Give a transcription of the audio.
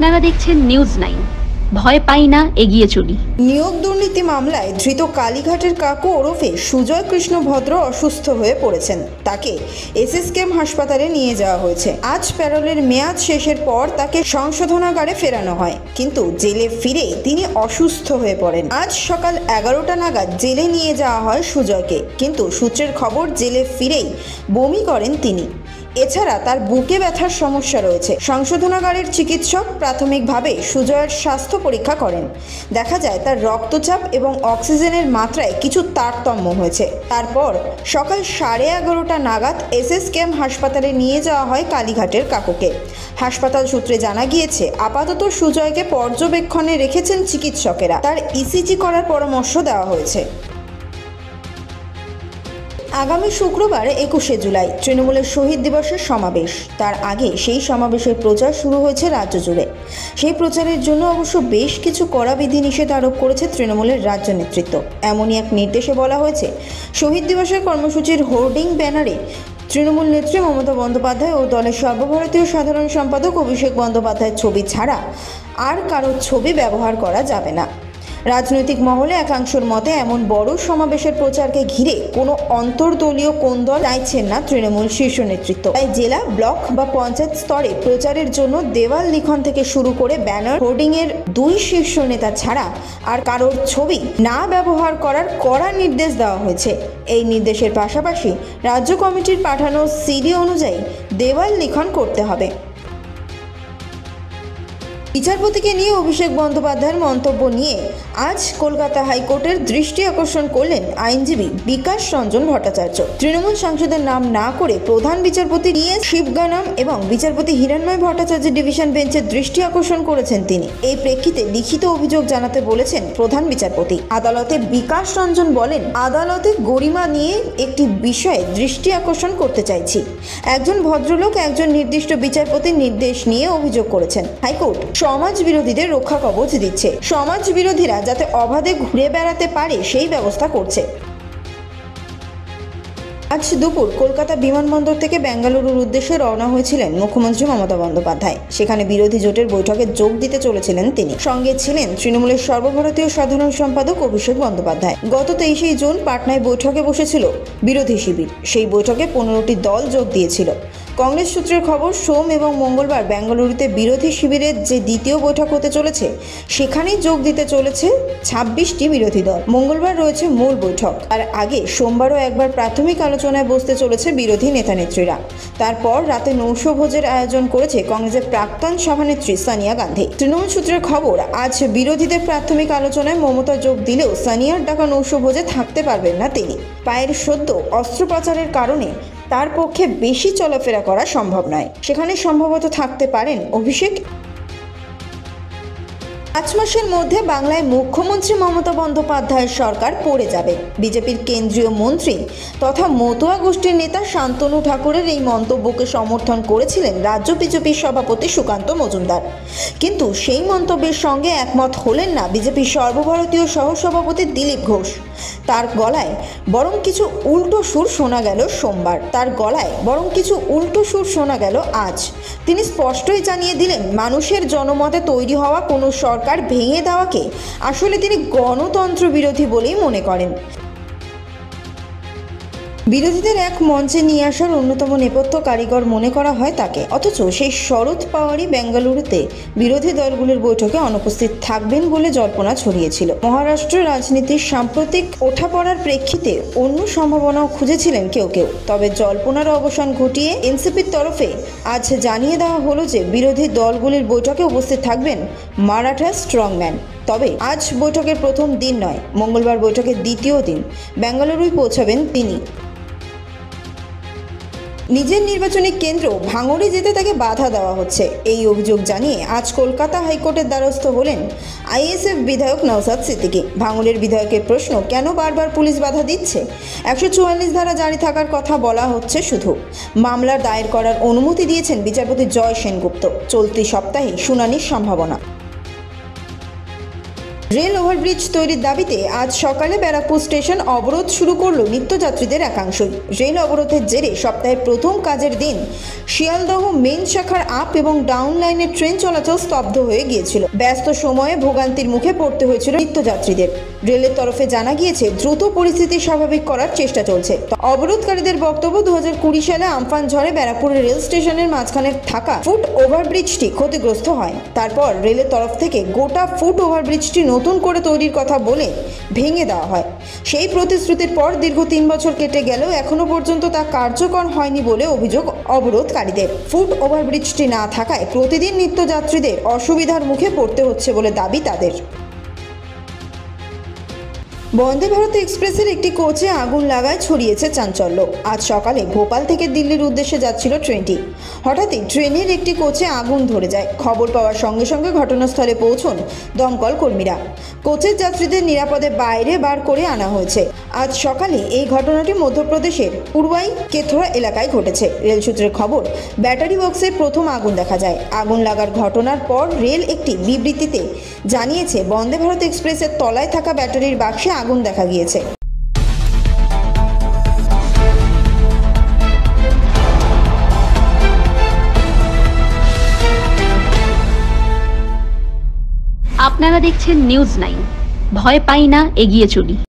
আপনারা দেখছেন news nine ভয় পাই না, এগিয়ে চলি। নিয়োগ দুর্নীতি মামলায় ধৃত কালীঘাটের কাকু ওরফে সুজয় কৃষ্ণ ভদ্র অসুস্থ হয়ে পড়েছেন। তাকে এসএসকেএম হাসপাতালে নিয়ে যাওয়া হয়েছে। আজ প্যারোলের মেয়াদ শেষের পর তাকে সংশোধনাগারে ফেরানো হয়। কিন্তু জেলে ফিরে তিনি অসুস্থ হয়ে পড়েন। আজ সকাল এগারোটা নাগাদ জেলে নিয়ে যাওয়া হয় সুজয়কে। কিন্তু সূত্রের খবর, জেলে ফিরেই বমি করেন তিনি। এছাড়া তার বুকে ব্যথার সমস্যা রয়েছে। সংশোধনাগারের চিকিৎসক প্রাথমিকভাবে সুজয়ের স্বাস্থ্য পরীক্ষা করেন। দেখা যায় তার রক্তচাপ এবং অক্সিজেনের মাত্রায় কিছু তারতম্য হয়েছে। তারপর সকাল সাড়ে এগারোটা নাগাদ এসএসকেএম হাসপাতালে নিয়ে যাওয়া হয় কালীঘাটের কাকুকে। হাসপাতাল সূত্রে জানা গিয়েছে, আপাতত সুজয়কে পর্যবেক্ষণে রেখেছেন চিকিৎসকেরা। তার ইসিজি করার পরামর্শ দেওয়া হয়েছে। আগামী শুক্রবার একুশে জুলাই তৃণমূলের শহীদ দিবসের সমাবেশ। তার আগে সেই সমাবেশের প্রচার শুরু হয়েছে রাজ্য জুড়ে। সেই প্রচারের জন্য অবশ্য বেশ কিছু কড়া বিধিনিষেধ আরোপ করেছে তৃণমূলের রাজ্য নেতৃত্ব। এমনই এক নির্দেশে বলা হয়েছে, শহীদ দিবসের কর্মসূচির হোর্ডিং ব্যানারে তৃণমূল নেত্রী মমতা বন্দ্যোপাধ্যায় ও দলের সর্বভারতীয় সাধারণ সম্পাদক অভিষেক বন্দ্যোপাধ্যায়ের ছবি ছাড়া আর কারোর ছবি ব্যবহার করা যাবে না। রাজনৈতিক মহলে একাংশের মতে এমন বড় সমাবেশের প্রচারকে ঘিরে কোনো অন্তর্দলীয় কোন দল চাইছেন না তৃণমূল শীর্ষ নেতৃত্ব। তাই জেলা, ব্লক বা পঞ্চায়েত স্তরে প্রচারের জন্য দেওয়াল লিখন থেকে শুরু করে ব্যানার হোর্ডিং এর দুই শীর্ষ নেতা ছাড়া আর কারোর ছবি না ব্যবহার করার কড়া নির্দেশ দেওয়া হয়েছে। এই নির্দেশের পাশাপাশি রাজ্য কমিটির পাঠানো সিডি অনুযায়ী দেওয়াল লিখন করতে হবে। বিচারপতিকে নিয়ে অভিষেক বন্দ্যোপাধ্যায়ের মন্তব্য নিয়ে আজ কলকাতা হাইকোর্টের দৃষ্টি আকর্ষণ করলেন আইনজীবী বিকাশ রঞ্জন ভট্টাচার্য। তৃণমূল সাংসদের নাম না করে প্রধান বিচারপতি নিয়ে শিবগানাম এবং বিচারপতি হিরণময় ভট্টাচার্যের ডিভিশন বেঞ্চের দৃষ্টি আকর্ষণ করেছেন তিনি। এই প্রেক্ষিতে লিখিত অভিযোগ জানাতে বলেছেন প্রধান বিচারপতি। আদালতে বিকাশ রঞ্জন বলেন, আদালতে গরিমা নিয়ে একটি বিষয়ে দৃষ্টি আকর্ষণ করতে চাইছি। একজন ভদ্রলোক একজন নির্দিষ্ট বিচারপতির নির্দেশ নিয়ে অভিযোগ করেছেন। হাইকোর্ট সমাজ বিরোধীদের রক্ষা কবচ দিচ্ছে। সমাজ বিরোধীরা যাতে অবাধে ঘুরে বেড়াতে পারে, সেই ব্যবস্থা করছে। আজ দুপুর কলকাতা বিমানবন্দর থেকে বেঙ্গালুরুর উদ্দেশ্যে রওনা হয়েছিলেন মুখ্যমন্ত্রী মমতা বন্দ্যোপাধ্যায়। সেখানে বিরোধী জোটের বৈঠকে যোগ দিতে চলেছিলেন তিনি। সঙ্গে ছিলেন তৃণমূলের সর্বভারতীয় সাধারণ সম্পাদক অভিষেক বন্দ্যোপাধ্যায়। গত তেইশে জুন পাটনায় বৈঠকে বসেছিল বিরোধী শিবির। সেই বৈঠকে পনেরোটি দল যোগ দিয়েছিল। কংগ্রেস সূত্রের খবর, সোম এবং মঙ্গলবার বেঙ্গালুরুতে বিরোধী শিবিরের যে দ্বিতীয় বৈঠক হতে চলেছে, সেখানেই যোগ দিতে চলেছে ছাব্বিশটি বিরোধী দল। মঙ্গলবার রয়েছে মূল বৈঠক। আর আগে সোমবারও একবার প্রাথমিক আলোচনায় বসতে চলেছে বিরোধী নেতানেত্রীরা। তারপর রাতে নৌশভোজের আয়োজন করেছে কংগ্রেসের প্রাক্তন সভানেত্রী সোনিয়া গান্ধী। তৃণমূল সূত্রের খবর, আজ বিরোধীদের প্রাথমিক আলোচনায় মমতা যোগ দিলেও সোনিয়ার ডাকা নৌশভোজে থাকতে পারবেন না তিনি। পায়ের সদ্য অস্ত্রোপচারের কারণে তার পক্ষে বেশি চলাফেরা করা সম্ভব নয়। সেখানে সম্ভবত থাকতে পারেন অভিষেক। পাঁচ মাসের মধ্যে বাংলায় মুখ্যমন্ত্রী মমতা বন্দ্যোপাধ্যায়ের সরকার পড়ে যাবে। বিজেপির কেন্দ্রীয় মন্ত্রী তথা মতুয়া গোষ্ঠীর নেতা শান্তনু ঠাকুরের এই মন্তব্যকে সমর্থন করেছিলেন রাজ্য বিজেপির সভাপতি সুকান্ত মজুমদার। কিন্তু সেই মন্তব্যের সঙ্গে একমত হলেন না বিজেপির সর্বভারতীয় সহসভাপতি দিলীপ ঘোষ। তার গলায় বরং কিছু উল্টো সুর শোনা গেল সোমবার। তার গলায় বরং কিছু উল্টো সুর শোনা গেল আজ। তিনি স্পষ্টই জানিয়ে দিলেন, মানুষের জনমতে তৈরি হওয়া কোনো সরকার ভেঙে দেওয়াকে আসলে তিনি গণতন্ত্র বিরোধী বলেই মনে করেন। বিরোধীদের এক মঞ্চে নিয়ে আসার অন্যতম নেপথ্য কারিগর মনে করা হয় তাকে। অথচ সেই শরৎ পাওয়ারই বেঙ্গালুরুতে বিরোধী দলগুলির বৈঠকে অনুপস্থিত থাকবেন বলে জল্পনা ছড়িয়েছিল। মহারাষ্ট্র রাজনীতির সাম্প্রতিক ওঠাপড়ার প্রেক্ষিতে অন্য সম্ভাবনাও খুঁজেছিলেন কেউ কেউ। তবে জল্পনার অবসান ঘটিয়ে এনসিপির তরফে আজ জানিয়ে দেওয়া হলো যে বিরোধী দলগুলির বৈঠকে উপস্থিত থাকবেন মারাঠা স্ট্রংম্যান। তবে আজ বৈঠকের প্রথম দিন নয়, মঙ্গলবার বৈঠকের দ্বিতীয় দিন। বেঙ্গালুরুই পৌঁছাবেন তিনি। নিজের নির্বাচনী কেন্দ্র ভাঙড়ে যেতে তাকে বাধা দেওয়া হচ্ছে। এই অভিযোগ জানিয়ে আজ কলকাতা হাইকোর্টের দ্বারস্থ হলেন আইএসএফ বিধায়ক নওসাদ সিদ্দিকী। ভাঙড়ের বিধায়কের প্রশ্ন, কেন বারবার পুলিশ বাধা দিচ্ছে? একশো চুয়াল্লিশ ধারা জারি থাকার কথা বলা হচ্ছে শুধু। মামলার দায়ের করার অনুমতি দিয়েছেন বিচারপতি জয় সেনগুপ্ত। চলতি সপ্তাহে শুনানির সম্ভাবনা। রেল ওভারব্রিজ তৈরির দাবিতে আজ সকালে ব্যারাকপুর স্টেশন অবরোধ শুরু করল নিত্যযাত্রীদের একাংশই রেল অবরোধের জেরে সপ্তাহের প্রথম কাজের দিন শিয়ালদহ মেন শাখার আপ এবং ডাউন লাইনের ট্রেন চলাচল স্তব্ধ হয়ে গিয়েছিল। ব্যস্ত সময়ে ভোগান্তির মুখে পড়তে হয়েছিল নিত্যযাত্রীদের। রেলের তরফে জানা গিয়েছে, দ্রুত পরিস্থিতি স্বাভাবিক করার চেষ্টা চলছে। অবরোধকারীদের বক্তব্য দু সালে আমফান ঝড়ে ব্যারাকপুরের রেল স্টেশনের মাঝখানে থাকা ফুট ওভারব্রিজটি ক্ষতিগ্রস্ত হয়। তারপর রেলের তরফ থেকে গোটা ফুট ওভারব্রিজটি নতুন করে তৈরির কথা বলে ভেঙে দেওয়া হয়। সেই প্রতিশ্রুতির পর দীর্ঘ তিন বছর কেটে গেলেও এখনও পর্যন্ত তা কার্যকর হয়নি বলে অভিযোগ অবরোধকারীদের। ফুট ওভারব্রিজটি না থাকায় প্রতিদিন নিত্যযাত্রীদের অসুবিধার মুখে পড়তে হচ্ছে বলে দাবি তাদের। বন্দে ভারত এক্সপ্রেসের একটি কোচে আগুন লাগায় ছড়িয়েছে চাঞ্চল্য। আজ সকালে ভোপাল থেকে দিল্লির উদ্দেশ্যে যাচ্ছিল ট্রেনটি। হঠাৎই ট্রেনের একটি কোচে আগুন ধরে যায়। খবর পাওয়ার সঙ্গে সঙ্গে ঘটনাস্থলে পৌঁছন দমকল কর্মীরা। কোচের যাত্রীদের নিরাপদে বাইরে বার করে আনা হয়েছে। আজ সকালে এই ঘটনাটি মধ্যপ্রদেশের পূর্বাই কেথোরা এলাকায় ঘটেছে। রেল সূত্রের খবর, ব্যাটারি বক্সে প্রথম আগুন দেখা যায়। আগুন লাগার ঘটনার পর রেল একটি বিবৃতিতে জানিয়েছে, বন্দে ভারত এক্সপ্রেসের তলায় থাকা ব্যাটারির বাক্সে আগুন দেখা গিয়েছে। আপনারা দেখছেন নিউজ নাইন ভয় পাই না এগিয়ে চলি।